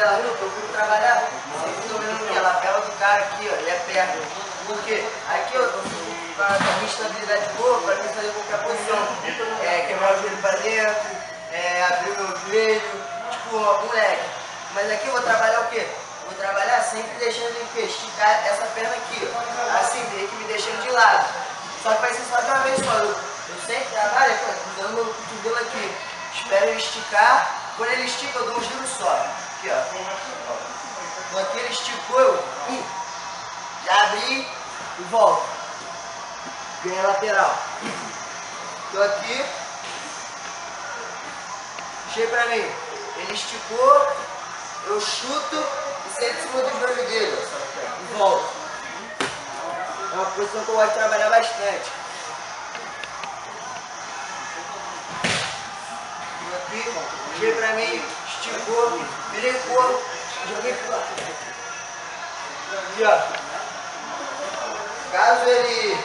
da rua, procuro trabalhar. Sempre tô vendo que ela pega do cara aqui, ó, ele é perna. Porque aqui eu a minha estabilidade boa, para mim fazer qualquer posição. É, quebrar o joelho para dentro, é, abrir meu joelho, tipo, ó, moleque. Mas aqui eu vou trabalhar o quê? Vou trabalhar sempre deixando ele esticar essa perna aqui, ó. Assim, meio que me deixando de lado. Só que vai ser só de uma vez só. Eu, eu sempre trabalho, cara, dando meu cotovelo aqui. Espero ele esticar. Quando ele estica, eu dou um giro só. Hum, já abri e volto. Ganha lateral. Tô aqui. Chega pra mim. Ele esticou, eu chuto e sento em cima do joelho dele. E volto. É uma posição que eu gosto de trabalhar bastante. Aqui, chega pra mim, esticou, virei corpo, joguei pro lado. Aqui, ó. Caso ele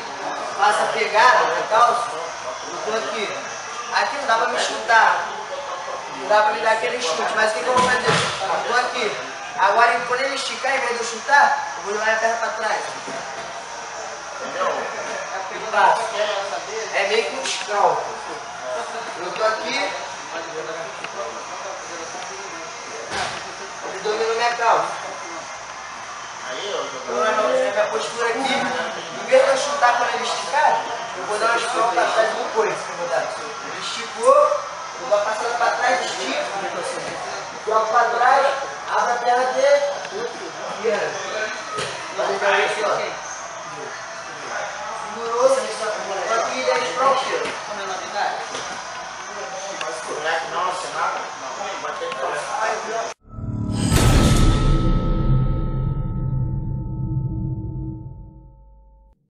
faça pegada na calça, eu tô aqui. Aqui não dá pra me chutar. Não dá pra me dar aquele chute, mas o que, que eu vou fazer? Eu tô aqui. Agora, quando ele esticar, em vez de eu chutar, eu vou levar a perna pra trás. É meio que um escal. Eu tô aqui. Eu domino minha calça minha postura aqui, em vez de eu chutar quando ele esticar, eu vou dar uma prontas para trás e vou que eu vou dar. Ele esticou, eu vou passando para trás, estico, jogo para trás, abro a perna dele, vira. Segurou, só que ele é de pronto.